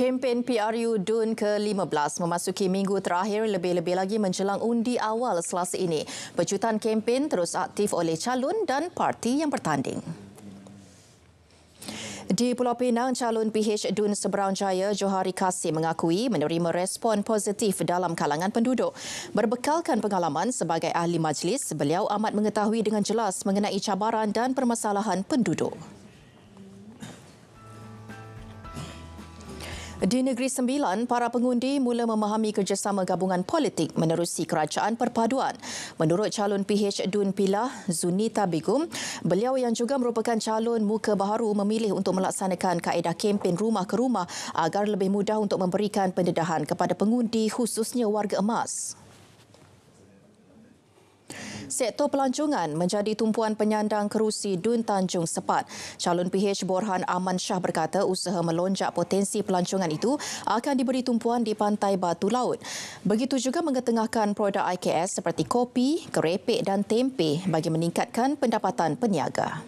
Kempen PRU DUN ke-15 memasuki minggu terakhir lebih-lebih lagi menjelang undi awal selasa ini. Pecutan kempen terus aktif oleh calon dan parti yang bertanding. Di Pulau Pinang, calon PH DUN Seberang Jaya Johari Kasim mengakui menerima respon positif dalam kalangan penduduk. Berbekalkan pengalaman sebagai ahli majlis, beliau amat mengetahui dengan jelas mengenai cabaran dan permasalahan penduduk. Di Negeri Sembilan, para pengundi mula memahami kerjasama gabungan politik menerusi kerajaan perpaduan. Menurut calon PH Dun Pilah, Zunita Begum, beliau yang juga merupakan calon muka baharu memilih untuk melaksanakan kaedah kempen rumah ke rumah agar lebih mudah untuk memberikan pendedahan kepada pengundi khususnya warga emas. Sektor pelancongan menjadi tumpuan penyandang kerusi Dun Tanjung Sepat. Calon PH Borhan Aman Shah berkata usaha melonjak potensi pelancongan itu akan diberi tumpuan di pantai Batu Laut. Begitu juga mengetengahkan produk IKS seperti kopi, kerepek dan tempe bagi meningkatkan pendapatan peniaga.